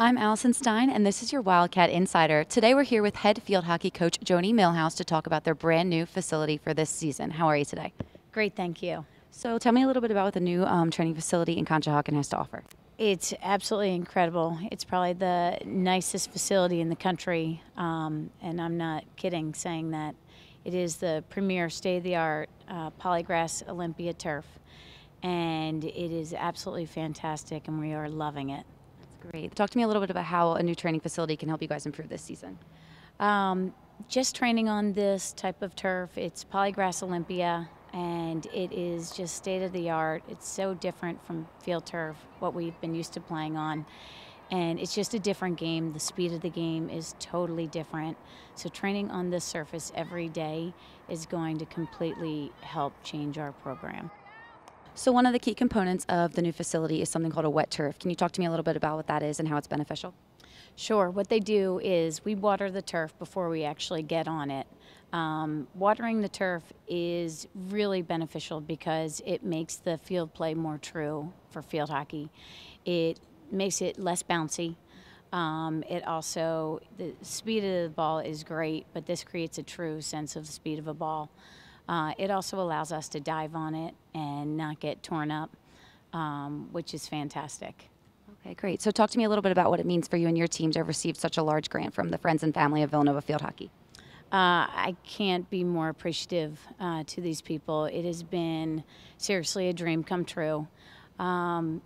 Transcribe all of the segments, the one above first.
I'm Allison Stein, and this is your Wildcat Insider. Today we're here with head field hockey coach Joni Millhouse to talk about their brand new facility for this season. How are you today? Great, thank you. So tell me a little bit about what the new um, training facility in Conshohocken has to offer. It's absolutely incredible. It's probably the nicest facility in the country, um, and I'm not kidding saying that. It is the premier state of the art uh, Poligras Olympia turf, and it is absolutely fantastic, and we are loving it. Great. Talk to me a little bit about how a new training facility can help you guys improve this season. Um, just training on this type of turf, it's Poligras Olympia, and it is just state of the art. It's so different from field turf, what we've been used to playing on. And it's just a different game. The speed of the game is totally different. So, training on this surface every day is going to completely help change our program. So, one of the key components of the new facility is something called a wet turf. Can you talk to me a little bit about what that is and how it's beneficial? Sure. What they do is we water the turf before we actually get on it. Um, watering the turf is really beneficial because it makes the field play more true for field hockey. It makes it less bouncy. Um, it also, the speed of the ball is great, but this creates a true sense of the speed of a ball. Uh, it also allows us to dive on it and not get torn up, um, which is fantastic. Okay, great. So, talk to me a little bit about what it means for you and your team to have received such a large grant from the friends and family of Villanova Field Hockey. Uh, I can't be more appreciative uh, to these people. It has been seriously a dream come true. Um,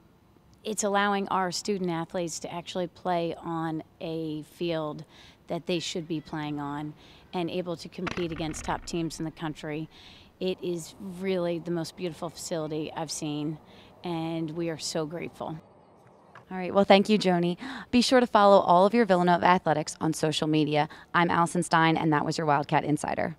it's allowing our student athletes to actually play on a field that they should be playing on and able to compete against top teams in the country. It is really the most beautiful facility I've seen, and we are so grateful. All right. Well, thank you, Joni. Be sure to follow all of your Villanova athletics on social media. I'm Allison Stein, and that was your Wildcat Insider.